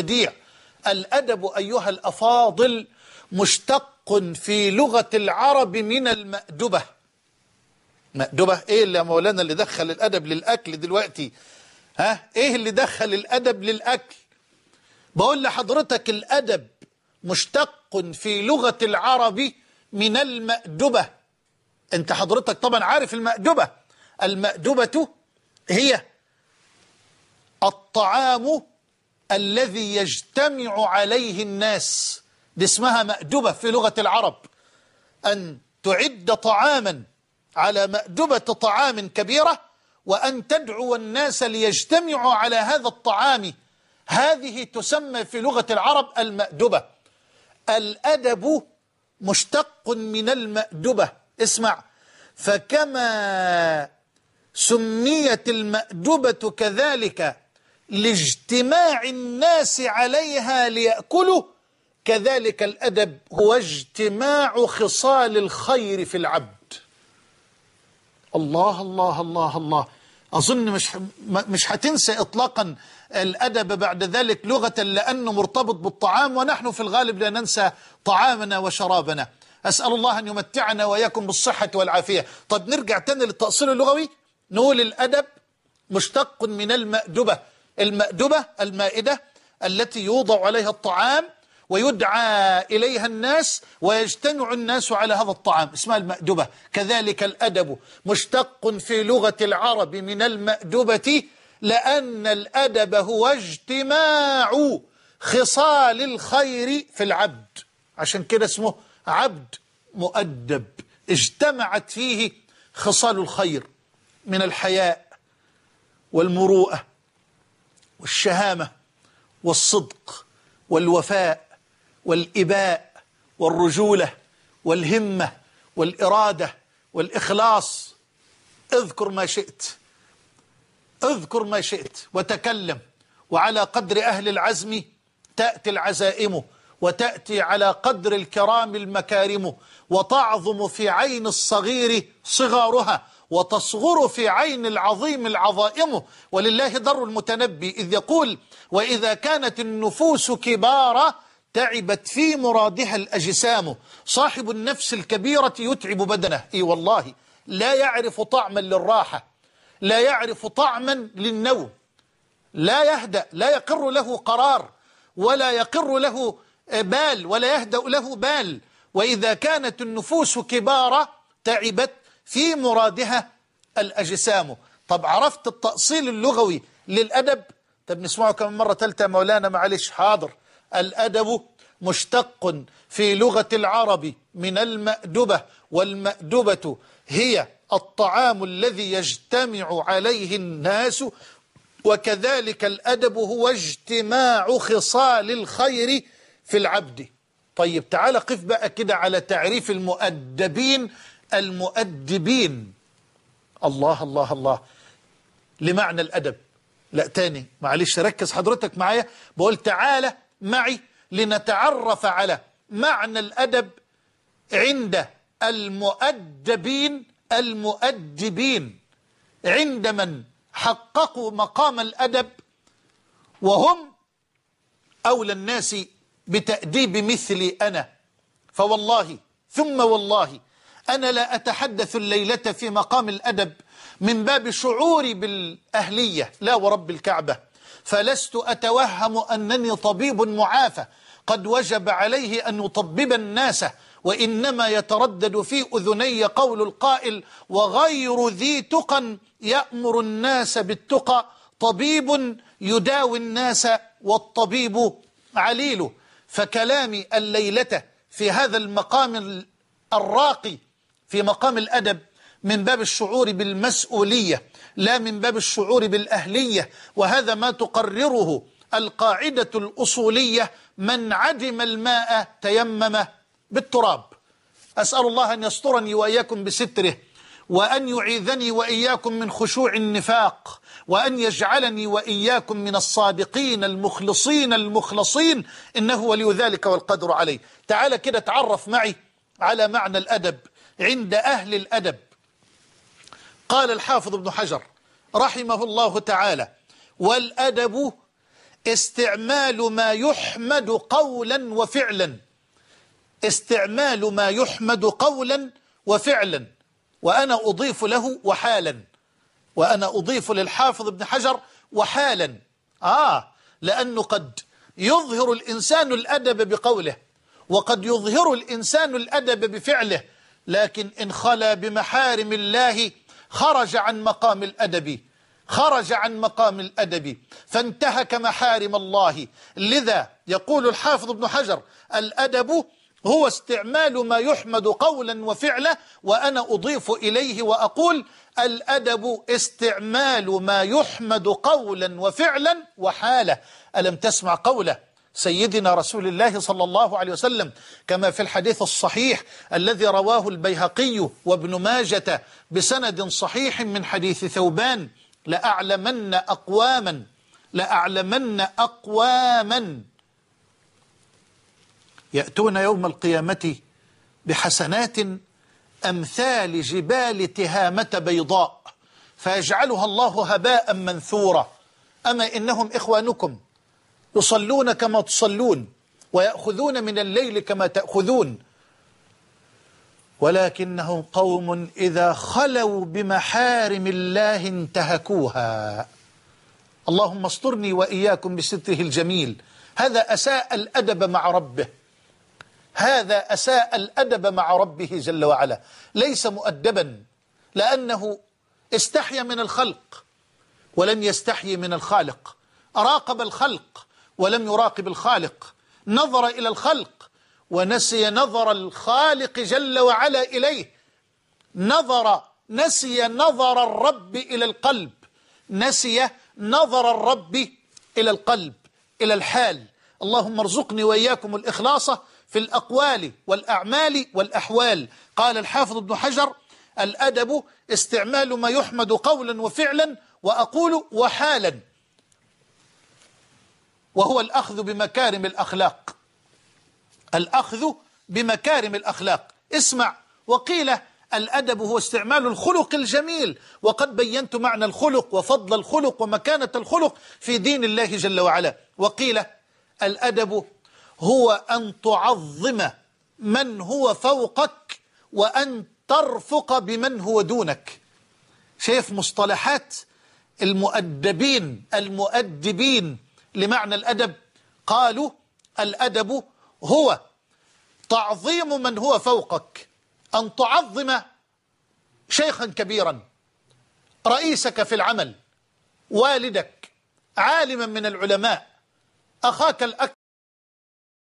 بديع الأدب أيها الأفاضل مشتق في لغة العرب من المأدبة. مأدبة؟ إيه اللي يا مولانا اللي دخل الأدب للأكل دلوقتي؟ ها؟ إيه اللي دخل الأدب للأكل؟ بقول لحضرتك الأدب مشتق في لغة العرب من المأدبة. أنت حضرتك طبعا عارف المأدبة. المأدبة هي الطعام الذي يجتمع عليه الناس دي اسمها مأدبة في لغة العرب أن تعد طعاما على مأدبة طعام كبيرة وأن تدعو الناس ليجتمعوا على هذا الطعام. هذه تسمى في لغة العرب المأدبة. الأدب مشتق من المأدبة. اسمع. فكما سميت المأدبة كذلك لاجتماع الناس عليها ليأكلوا. كذلك الأدب هو اجتماع خصال الخير في العبد. الله الله الله الله. أظن مش مش هتنسى إطلاقا الأدب بعد ذلك لغة لأنه مرتبط بالطعام ونحن في الغالب لا ننسى طعامنا وشرابنا. أسأل الله أن يمتعنا وإياكم بالصحة والعافية. طب نرجع تاني للتأصيل اللغوي. نقول الأدب مشتق من المأدبة. المأدبة المائدة التي يوضع عليها الطعام ويدعى إليها الناس ويجتمع الناس على هذا الطعام. اسمها المأدبة. كذلك الأدب مشتق في لغة العرب من المأدبة لأن الأدب هو اجتماع خصال الخير في العبد. عشان كده اسمه عبد مؤدب. اجتمعت فيه خصال الخير من الحياء والمروءة. والشهامة والصدق والوفاء والإباء والرجولة والهمة والإرادة والإخلاص. اذكر ما شئت اذكر ما شئت وتكلم وعلى قدر أهل العزم تأتي العزائم وتأتي على قدر الكرام المكارم وتعظم في عين الصغير صغارها وتصغر في عين العظيم العظائم. ولله در المتنبي إذ يقول وإذا كانت النفوس كبارة تعبت في مرادها الأجسام. صاحب النفس الكبيرة يتعب بدنه. إي والله لا يعرف طعما للراحة لا يعرف طعما للنوم. لا يهدأ لا يقر له قرار ولا يقر له بال ولا يهدأ له بال. وإذا كانت النفوس كبارة تعبت في مرادها الأجسام. طب عرفت التأصيل اللغوي للأدب؟ طب نسمعه كم مرة ثالثة مولانا معلش حاضر. الأدب مشتق في لغة العرب من المأدبة والمأدبة هي الطعام الذي يجتمع عليه الناس وكذلك الأدب هو اجتماع خصال الخير في العبد. طيب تعال قف بقى كده على تعريف المؤدبين المؤدبين. الله الله الله. لمعنى الأدب. لا تاني. معلش ركز حضرتك معايا. بقول تعالى معي لنتعرف على معنى الأدب عند المؤدبين المؤدبين. عند من حققوا مقام الأدب وهم أولى الناس بتأديب مثلي أنا. فوالله ثم والله أنا لا أتحدث الليلة في مقام الأدب من باب شعوري بالأهلية لا ورب الكعبة. فلست أتوهم أنني طبيب معافى. قد وجب عليه أن يطبب الناس وإنما يتردد في أذني قول القائل وغير ذي تقى يأمر الناس بالتقى طبيب يداوي الناس والطبيب عليل فكلامي الليلة في هذا المقام الراقي في مقام الأدب من باب الشعور بالمسؤولية لا من باب الشعور بالأهلية. وهذا ما تقرره القاعدة الأصولية من عدم الماء تيمم بالتراب أسأل الله أن يسترني وإياكم بستره وأن يعيذني وإياكم من خشوع النفاق وأن يجعلني وإياكم من الصادقين المخلصين المخلصين. إنه ولي ذلك والقدر عليه. تعال كده تعرف معي على معنى الأدب. عند أهل الأدب. قال الحافظ ابن حجر رحمه الله تعالى والأدب استعمال ما يحمد قولا وفعلا. استعمال ما يحمد قولا وفعلا. وأنا أضيف له وحالا. وأنا أضيف للحافظ ابن حجر وحالا. آه لأنه قد يظهر الإنسان الأدب بقوله وقد يظهر الإنسان الأدب بفعله لكن إن خلا بمحارم الله خرج عن مقام الأدب خرج عن مقام الأدب فانتهك محارم الله. لذا يقول الحافظ ابن حجر الأدب هو استعمال ما يحمد قولا وفعلا وأنا أضيف إليه وأقول الأدب استعمال ما يحمد قولا وفعلا وحاله ألم تسمع قوله؟ سيدنا رسول الله صلى الله عليه وسلم كما في الحديث الصحيح الذي رواه البيهقي وابن ماجة بسند صحيح من حديث ثوبان لأعلمن أقواما لأعلمن أقواما. يأتون يوم القيامة بحسنات أمثال جبال تهامة بيضاء فيجعلها الله هباء منثورا. أما إنهم إخوانكم يصلون كما تصلون ويأخذون من الليل كما تأخذون. ولكنهم قوم إذا خلوا بمحارم الله انتهكوها. اللهم استرني وإياكم بستره الجميل. هذا أساء الأدب مع ربه. هذا أساء الأدب مع ربه جل وعلا. ليس مؤدبا لأنه استحيا من الخلق ولم يستحي من الخالق. راقب الخلق ولم يراقب الخالق. نظر إلى الخلق ونسي نظر الخالق جل وعلا إليه. نظر نسي نظر الرب إلى القلب. نسي نظر الرب إلى القلب إلى الحال. اللهم ارزقني وإياكم الإخلاص في الأقوال والأعمال والأحوال. قال الحافظ ابن حجر الأدب استعمال ما يحمد قولا وفعلا وأقول وحالا. وهو الأخذ بمكارم الأخلاق. الأخذ بمكارم الأخلاق. اسمع وقيل الأدب هو استعمال الخلق الجميل وقد بينت معنى الخلق وفضل الخلق ومكانة الخلق في دين الله جل وعلا. وقيل الأدب هو أن تعظم من هو فوقك وأن ترفق بمن هو دونك. شايف مصطلحات المؤدبين المؤدبين لمعنى الأدب. قالوا الأدب هو تعظيم من هو فوقك. أن تعظم شيخا كبيرا رئيسك في العمل والدك عالما من العلماء أخاك الأكبر